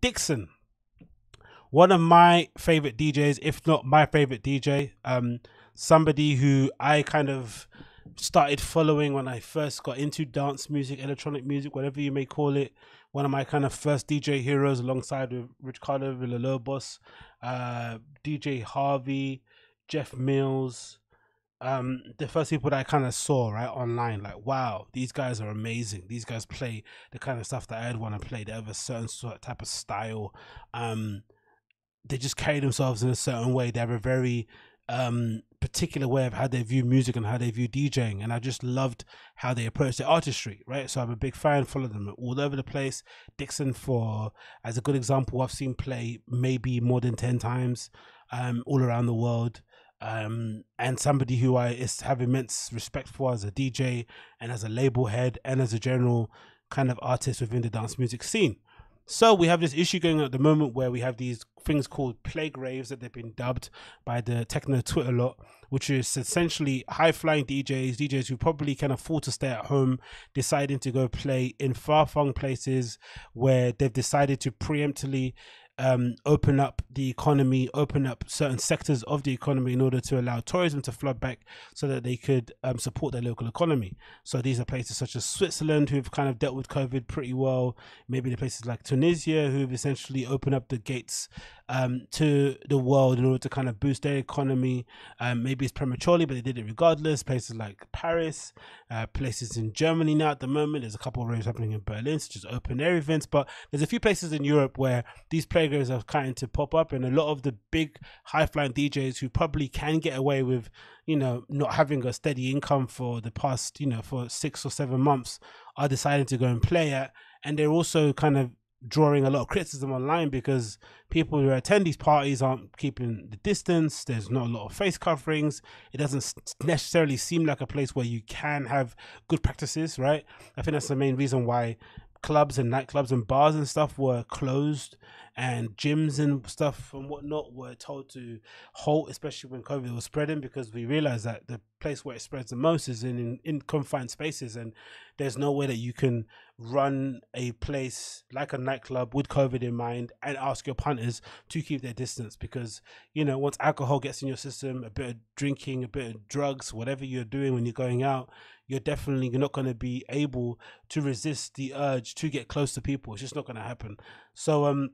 Dixon, one of my favorite DJs, if not my favorite DJ. Um, somebody who I kind of started following when I first got into dance music, electronic music, whatever you may call it. One of my kind of first DJ heroes alongside with Ricardo Villalobos, uh, DJ Harvey, Jeff Mills, um the first people that I kind of saw right online, like wow, these guys are amazing. These guys play the kind of stuff that I'd want to play. They have a certain sort of type of style. Um, they just carry themselves in a certain way. They have a very um particular way of how they view music and how they view DJing, and I just loved how they approach their artistry. Right, so I'm a big fan. Follow them all over the place. Dixon, for as a good example, I've seen play maybe more than ten times, um, all around the world um, and somebody who I is, have immense respect for as a DJ and as a label head and as a general kind of artist within the dance music scene. So we have this issue going on at the moment where we have these things called plague raves that they've been dubbed by the techno Twitter lot, which is essentially high flying DJs, DJs who probably can afford to stay at home, deciding to go play in far flung places where they've decided to preemptively um, open up the economy, open up certain sectors of the economy in order to allow tourism to flood back so that they could um, support their local economy. So these are places such as Switzerland who've kind of dealt with COVID pretty well. Maybe the places like Tunisia who've essentially opened up the gates um, to the world in order to kind of boost their economy. Um, maybe it's prematurely, but they did it regardless. Places like Paris, uh, places in Germany now at the moment. There's a couple of raves happening in Berlin, such as open air events. But there's a few places in Europe where these plague raves are kind to pop up, and a lot of the big high flying DJs who probably can get away with, you know, not having a steady income for the past, you know, for six or seven months are deciding to go and play at. And they're also kind of drawing a lot of criticism online because people who attend these parties aren't keeping the distance. There's not a lot of face coverings. It doesn't necessarily seem like a place where you can have good practices, right? I think that's the main reason why clubs and nightclubs and bars and stuff were closed and gyms and stuff and whatnot were told to halt, especially when COVID was spreading, because we realized that the place where it spreads the most is in, in, in confined spaces, and there's no way that you can run a place like a nightclub with COVID in mind and ask your punters to keep their distance, because you know once alcohol gets in your system, a bit of drinking, a bit of drugs, whatever you're doing when you're going out, you're definitely not going to be able to resist the urge to get close to people. It's just not going to happen. So um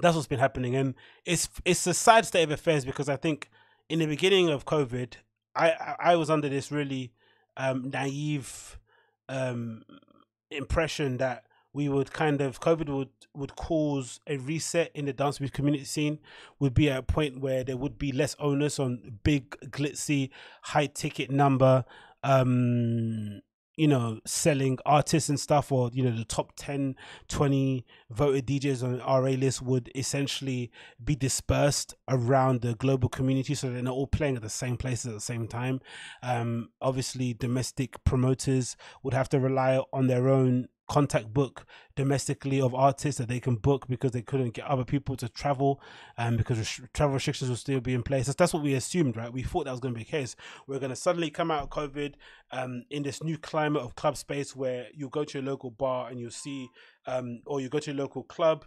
that's what's been happening, and it's it's a sad state of affairs because I think in the beginning of COVID, I I was under this really um, naive um, impression that we would kind of COVID would would cause a reset in the dance music community scene. Would be at a point where there would be less onus on big glitzy high ticket number um you know selling artists and stuff or you know the top 10 20 voted djs on ra list would essentially be dispersed around the global community so they're not all playing at the same places at the same time. Um obviously domestic promoters would have to rely on their own contact book domestically of artists that they can book because they couldn't get other people to travel and um, because res- travel restrictions will still be in place. That's, that's what we assumed right? We thought that was going to be the case. We're going to suddenly come out of covid um, in this new climate of club space where you go to a local bar and you'll see um, or you go to a local club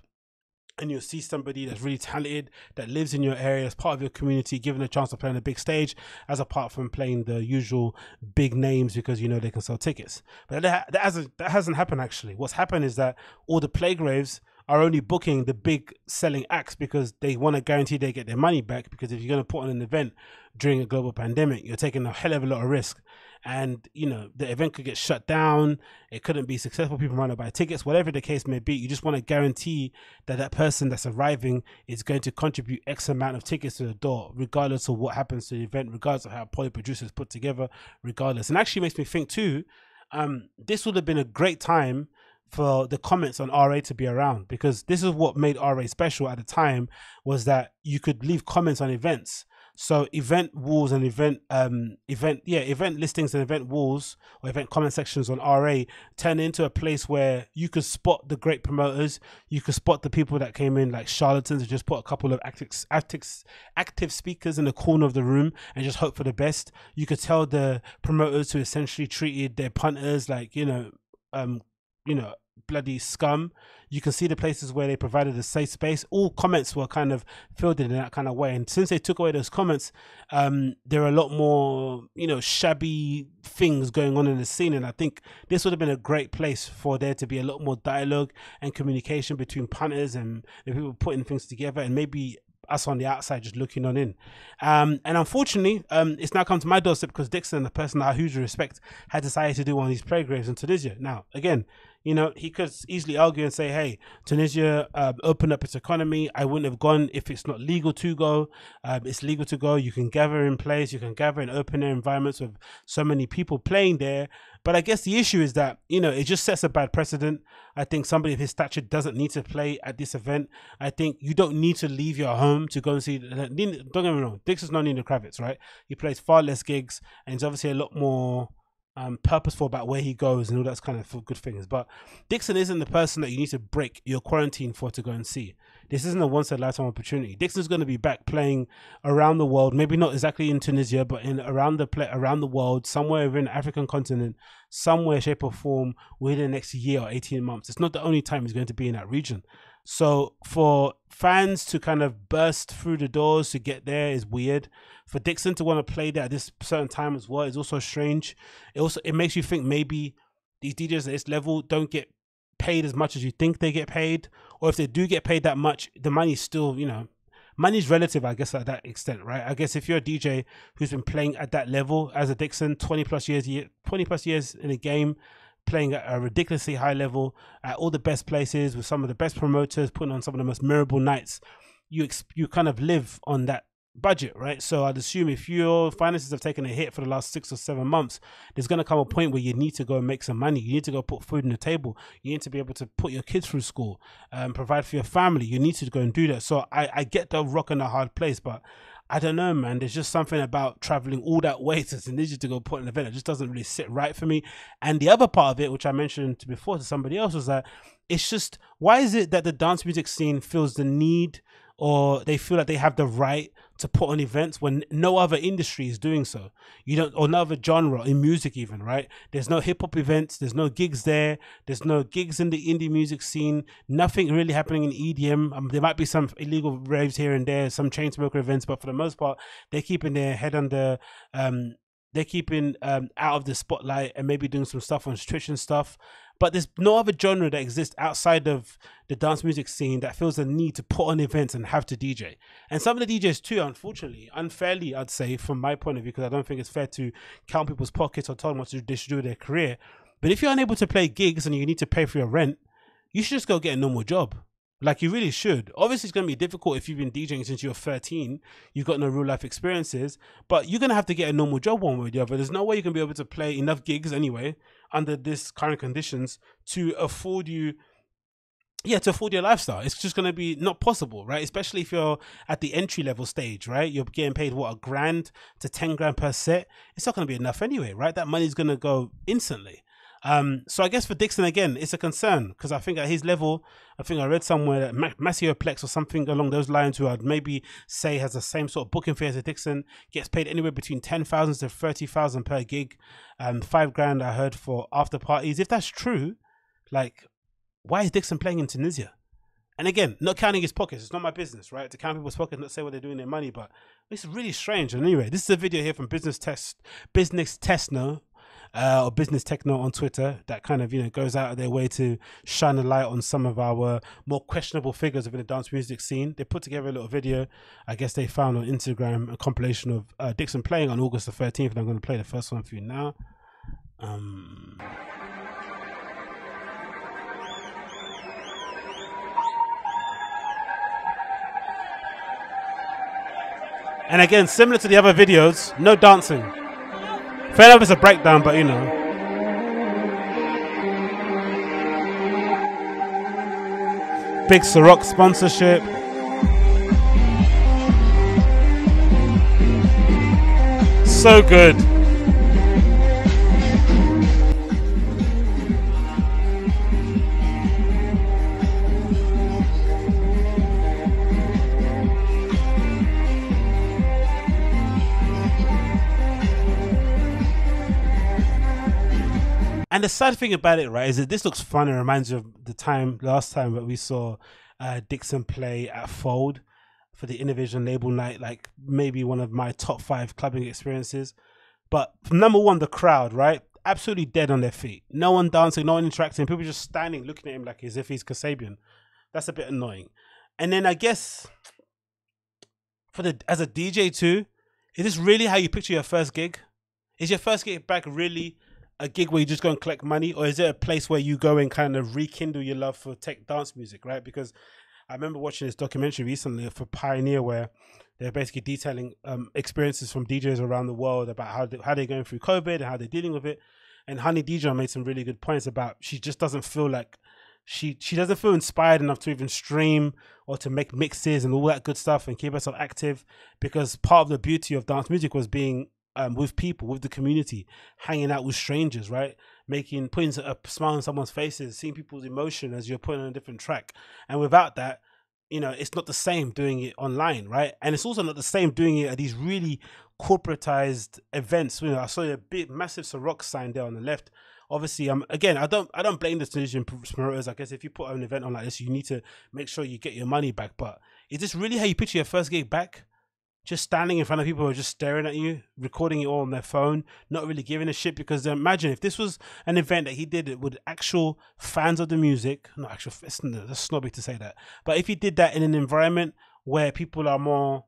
and you'll see somebody that's really talented that lives in your area as part of your community given a chance to play on a big stage as apart from playing the usual big names because you know they can sell tickets. But that, that hasn't that hasn't happened actually. What's happened is that all the plague raves are only booking the big selling acts because they want to guarantee they get their money back because if you're going to put on an event during a global pandemic you're taking a hell of a lot of risk. And you know the event could get shut down it couldn't be successful people might not buy tickets whatever the case may be you just want to guarantee that that person that's arriving is going to contribute x amount of tickets to the door regardless of what happens to the event regardless of how poly producers put together regardless. And actually makes me think too um, this would have been a great time for the comments on RA to be around because this is what made RA special at the time was that you could leave comments on events so event walls and event um event yeah event listings and event walls or event comment sections on RA turn into a place where you could spot the great promoters, you could spot the people that came in like charlatans and just put a couple of active active active speakers in the corner of the room and just hope for the best. You could tell the promoters who essentially treated their punters like you know um you know bloody scum. You can see the places where they provided a safe space. All comments were kind of filled in that kind of way. And since they took away those comments, um, there are a lot more, you know, shabby things going on in the scene. And I think this would have been a great place for there to be a lot more dialogue and communication between punters and the people putting things together and maybe us on the outside just looking on in. Um, and unfortunately, um, it's now come to my doorstep because Dixon, the person I hugely respect, had decided to do one of these programs in Tunisia. Now, again, you know, he could easily argue and say, hey, Tunisia uh, opened up its economy. I wouldn't have gone if it's not legal to go. Um, it's legal to go. You can gather in place, you can gather in open air environments with so many people playing there. But I guess the issue is that, you know, it just sets a bad precedent. I think somebody of his stature doesn't need to play at this event. I think you don't need to leave your home to go and see. Don't get me wrong, Dixon's not Nina Kraviz, right? He plays far less gigs and he's obviously a lot more um, purposeful about where he goes and all that's kind of good things. But Dixon isn't the person that you need to break your quarantine for to go and see. This isn't a once in a lifetime opportunity. Dixon's going to be back playing around the world, maybe not exactly in Tunisia, but in around the play, around the world, somewhere within the African continent, somewhere, shape or form within the next year or eighteen months. It's not the only time he's going to be in that region. So for fans to kind of burst through the doors to get there is weird. For Dixon to want to play there at this certain time as well is also strange. It also it makes you think maybe these DJs at this level don't get paid as much as you think they get paid, or if they do get paid that much, the money's still you know money's relative, I guess, at that extent, right? I guess if you're a DJ who's been playing at that level as a Dixon, twenty plus years, twenty plus years in a game, playing at a ridiculously high level at all the best places with some of the best promoters, putting on some of the most memorable nights. You ex- you kind of live on that budget, right? So I'd assume if your finances have taken a hit for the last six or seven months, there's going to come a point where you need to go and make some money. You need to go put food on the table. You need to be able to put your kids through school, um, provide for your family. You need to go and do that. So I, I get the rock in a hard place, but I don't know, man. There's just something about traveling all that way to Tunisia to go put an event that just doesn't really sit right for me. And the other part of it, which I mentioned before to somebody else, was that it's just why is it that the dance music scene feels the need or they feel like they have the right to put on events when no other industry is doing so. You don't, or no other genre in music, even right. There's no hip hop events. There's no gigs there. There's no gigs in the indie music scene. Nothing really happening in EDM. Um, there might be some illegal raves here and there, some Chainsmoker events, but for the most part, they're keeping their head under um, they're keeping um, out of the spotlight and maybe doing some stuff on Twitch and stuff. But there's no other genre that exists outside of the dance music scene that feels the need to put on events and have to DJ. And some of the DJs too, unfortunately, unfairly, I'd say, from my point of view, because I don't think it's fair to count people's pockets or tell them what they should do with their career. But if you're unable to play gigs and you need to pay for your rent, you should just go get a normal job. Like you really should. Obviously, it's going to be difficult if you've been DJing since you're 13. You've got no real life experiences, but you're going to have to get a normal job one way or the other. There's no way you can be able to play enough gigs anyway under this current conditions to afford you yeah to afford your lifestyle it's just going to be not possible right especially if you're at the entry level stage right you're getting paid what a grand to 10 grand per set it's not going to be enough anyway right that money's going to go instantly um, so I guess for Dixon again, it's a concern because I think at his level, I think I read somewhere that Maceo Plex or something along those lines, who I'd maybe say has the same sort of booking fee as a Dixon, gets paid anywhere between ten thousand to thirty thousand per gig, and five grand I heard for after parties. If that's true, like, why is Dixon playing in Tunisia? And again, not counting his pockets. It's not my business, right? To count people's pockets, not say what they're doing their money, but it's really strange. And anyway, this is a video here from Business Test, Business Testno, uh, or Business Techno on Twitter that kind of you know goes out of their way to shine a light on some of our more questionable figures within the dance music scene. They put together a little video. I guess they found on Instagram a compilation of uh, Dixon playing on August the 13th, and I'm going to play the first one for you now. Um, And again, similar to the other videos, no dancing. Fair enough, it's a breakdown, but you know. Big Ciroc sponsorship. So good. The sad thing about it, right, is that this looks fun and reminds you of the time last time that we saw uh, Dixon play at Fold for the Innervision label night, like maybe one of my top five clubbing experiences. But number one, the crowd, right? Absolutely dead on their feet. No one dancing, no one interacting. People just standing looking at him like as if he's Kasabian. That's a bit annoying. And then I guess for the as a DJ too, is this really how you picture your first gig? Is your first gig back really a gig where you just go and collect money, or is it a place where you go and kind of rekindle your love for tech dance music, right? Because I remember watching this documentary recently for Pioneer where they're basically detailing um, experiences from DJs around the world about how they, how they're going through COVID and how they're dealing with it. And Honey Dijon made some really good points about she just doesn't feel like she she doesn't feel inspired enough to even stream or to make mixes and all that good stuff and keep herself active because part of the beauty of dance music was being um, with people, with the community, hanging out with strangers, right? Making, putting a smile on someone's faces, seeing people's emotion as you're putting on a different track. And without that, you know, it's not the same doing it online, right? And it's also not the same doing it at these really corporatized events. You know, I saw a big, massive Ciroc sign there on the left. Obviously, um, again, I don't, I don't blame the Tunisian promoters. I guess if you put an event on like this, you need to make sure you get your money back. But is this really how you picture your first gig back? Just standing in front of people who are just staring at you, recording it all on their phone, not really giving a shit. Because imagine if this was an event that he did it with actual fans of the music, not actual, it's, it's snobby to say that, but if he did that in an environment where people are more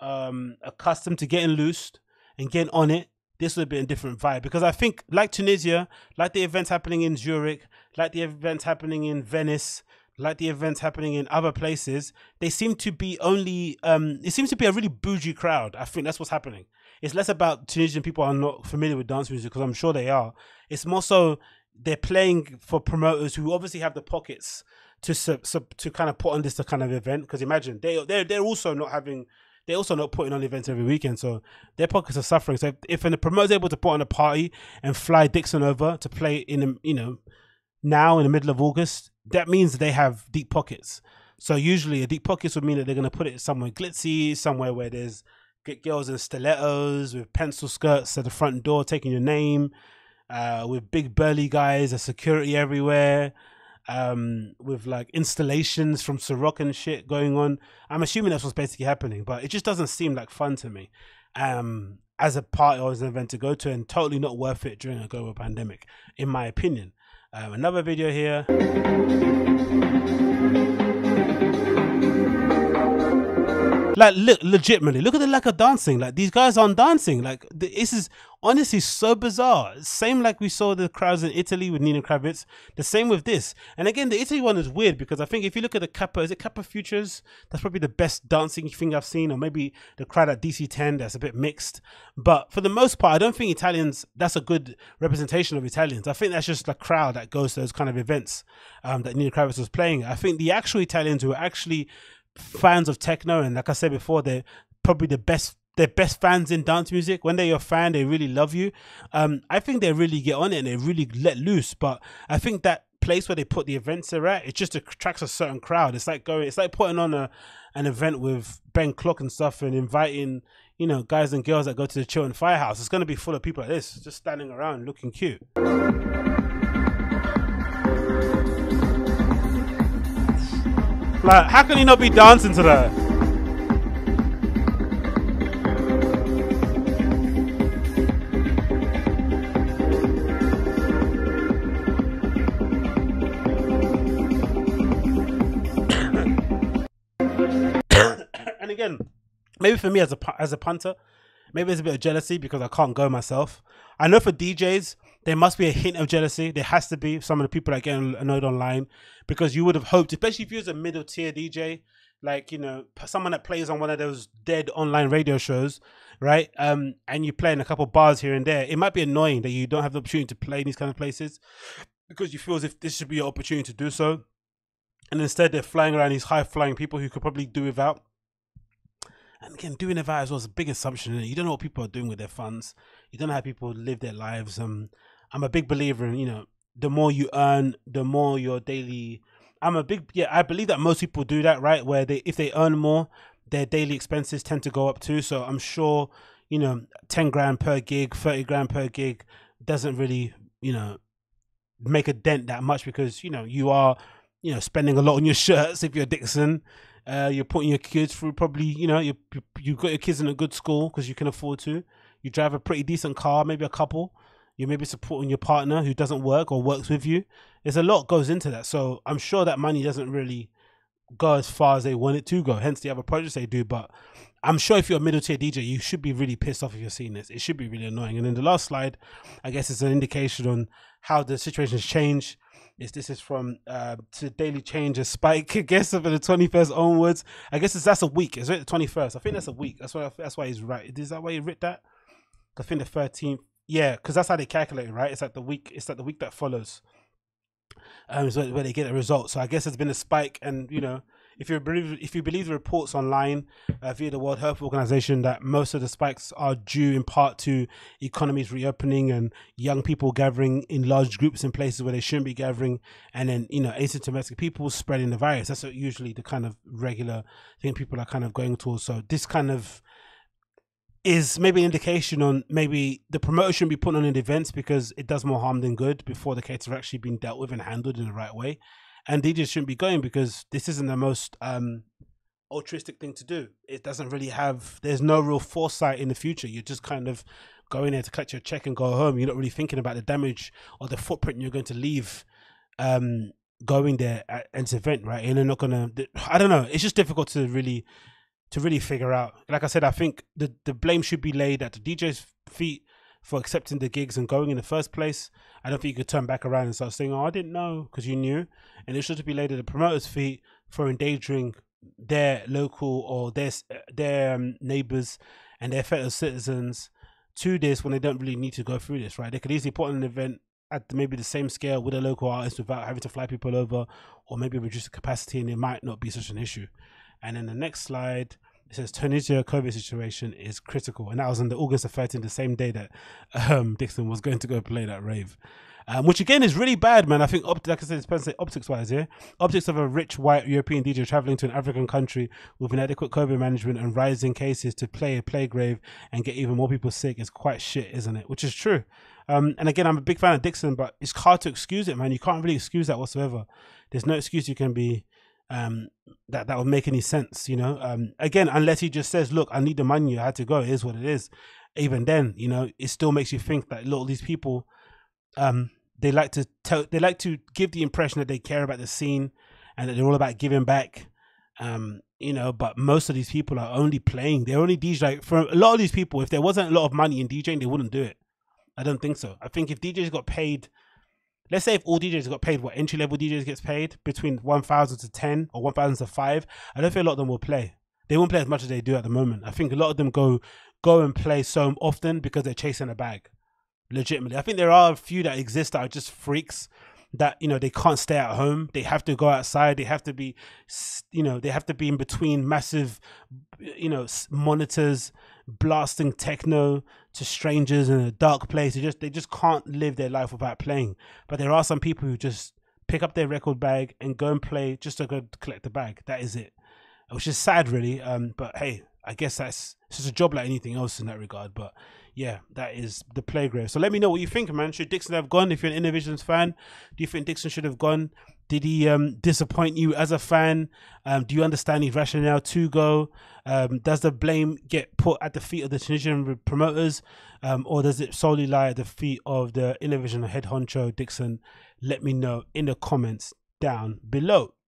um, accustomed to getting loosed and getting on it, this would be a different vibe. Because I think, like Tunisia, like the events happening in Zurich, like the events happening in Venice, like the events happening in other places, they seem to be only um it seems to be a really bougie crowd. I think that's what's happening. It's less about Tunisian people are not familiar with dance music because I'm sure they are. It's more so they're playing for promoters who obviously have the pockets to sub, sub to kind of put on this kind of event. Because imagine they they they're also not having they're also not putting on events every weekend, so their pockets are suffering. So if, if a promoter's able to put on a party and fly Dixon over to play in you know now in the middle of August, that means they have deep pockets. So usually a deep pockets would mean that they're going to put it somewhere glitzy, somewhere where there's girls in stilettos with pencil skirts at the front door taking your name, uh, with big burly guys, a security everywhere, um, with like installations from Ciroc and shit going on. I'm assuming that's what's basically happening, but it just doesn't seem like fun to me. Um, as a party or as an event to go to, and totally not worth it during a global pandemic, in my opinion. Um, another video here. Like, look, legitimately, look at the lack of dancing. Like, these guys aren't dancing. Like, this is honestly so bizarre. Same like we saw the crowds in Italy with Nina Kraviz The same with this. And again, the Italy one is weird because I think if you look at the Kappa, is it Kappa Futures? That's probably the best dancing thing I've seen, or maybe the crowd at DC10 that's a bit mixed. But for the most part, I don't think Italians, that's a good representation of Italians. I think that's just the crowd that goes to those kind of events um, that Nina Kraviz was playing. I think the actual Italians who are actually fans of techno, and like I said before, they're probably the best they're best fans in dance music. When they're your fan, they really love you. Um, I think they really get on it and they really let loose. But I think that place where they put the events they're at, it just attracts a certain crowd. It's like going, it's like putting on a an event with Ben Klock and stuff and inviting, you know, guys and girls that go to the Chiltern Firehouse. It's going to be full of people like this, just standing around looking cute. Like, how can he not be dancing to that? and again, maybe for me as a as a punter, maybe it's a bit of jealousy because I can't go myself. I know for DJs, there must be a hint of jealousy. There has to be some of the people that get annoyed online because you would have hoped, especially if you was a middle tier DJ, like you know someone that plays on one of those dead online radio shows, right? Um, and you play in a couple bars here and there. It might be annoying that you don't have the opportunity to play in these kind of places because you feel as if this should be your opportunity to do so, and instead they're flying around these high flying people who could probably do without. And again, doing it as well is a big assumption. You don't know what people are doing with their funds. You don't know how people live their lives. Um, I'm a big believer in you know the more you earn, the more your daily. I'm a big yeah. I believe that most people do that right, where they if they earn more, their daily expenses tend to go up too. So I'm sure you know ten grand per gig, thirty grand per gig doesn't really you know make a dent that much because you know you are you know spending a lot on your shirts if you're Dixon. Uh, you're putting your kids through probably you know you you've got your kids in a good school because you can afford to. You drive a pretty decent car, maybe a couple. You're maybe supporting your partner who doesn't work or works with you. There's a lot goes into that. So I'm sure that money doesn't really go as far as they want it to go. Hence the other projects they do. But I'm sure if you're a middle tier DJ, you should be really pissed off if you're seeing this. It should be really annoying. And then the last slide, I guess, is an indication on how the situation's has changed. Is this is from uh, to daily change a spike? I guess for the 21st onwards. I guess it's that's a week. Is it the 21st? I think that's a week. That's why that's why he's right. Is that why he writ that? I think the 13th. Yeah, because that's how they calculate it, right? It's like the week. It's like the week that follows. Um, so where they get the results. So I guess there's been a spike, and you know, if you believe if you believe the reports online uh, via the World Health Organization that most of the spikes are due in part to economies reopening and young people gathering in large groups in places where they shouldn't be gathering, and then you know asymptomatic people spreading the virus. That's usually the kind of regular thing people are kind of going towards. So this kind of is maybe an indication on maybe the promoter shouldn't be put on in events because it does more harm than good before the cases have actually been dealt with and handled in the right way and DJs shouldn't be going because this isn't the most um, altruistic thing to do. It doesn't really have. There's no real foresight in the future. You're just kind of going there to collect your check and go home. You're not really thinking about the damage or the footprint you're going to leave. Um, going there at an event, right? And they're not gonna. I don't know. It's just difficult to really to really figure out. Like I said, I think the the blame should be laid at the DJ's feet for accepting the gigs and going in the first place. I don't think you could turn back around and start saying, "Oh, I didn't know," because you knew. And it should be laid at the promoters' feet for endangering their local or their their um, neighbors and their fellow citizens to this when they don't really need to go through this. Right? They could easily put on an event at maybe the same scale with a local artist without having to fly people over, or maybe reduce the capacity, and it might not be such an issue. And then the next slide it says Tunisia COVID situation is critical, and that was on the August the 13th, the same day that um, Dixon was going to go play that rave. Um, which again is really bad, man. I think, opt- like I said, it's optics wise, yeah. Optics of a rich white European DJ traveling to an African country with inadequate COVID management and rising cases to play a plague rave and get even more people sick is quite shit, isn't it? Which is true. Um, and again, I'm a big fan of Dixon, but it's hard to excuse it, man. You can't really excuse that whatsoever. There's no excuse you can be um, that that would make any sense, you know. Um, again, unless he just says, "Look, I need the money. I had to go. It is what it is." Even then, you know, it still makes you think that of these people, um, they like to tell, they like to give the impression that they care about the scene and that they're all about giving back. Um, you know, but most of these people are only playing. They're only DJ. Like for a lot of these people, if there wasn't a lot of money in DJing, they wouldn't do it. I don't think so. I think if DJs got paid let's say if all DJs got paid what entry level DJs gets paid between 1,000 to 10 or 1,000 to 5, I don't think a lot of them will play. They won't play as much as they do at the moment. I think a lot of them go go and play so often because they're chasing a bag. Legitimately. I think there are a few that exist that are just freaks that you know they can't stay at home they have to go outside they have to be you know they have to be in between massive you know monitors blasting techno to strangers in a dark place. They just they just can't live their life without playing. But there are some people who just pick up their record bag and go and play just to go collect the bag. That is it. Which is sad, really. Um, but hey, I guess that's it's just a job like anything else in that regard. But yeah, that is the plague rave. So let me know what you think, man. Should Dixon have gone? If you're an Innervisions fan, do you think Dixon should have gone? Did he um, disappoint you as a fan? Um, do you understand his rationale to go? Um, does the blame get put at the feet of the Tunisian promoters, um, or does it solely lie at the feet of the Innervision head honcho Dixon? Let me know in the comments down below.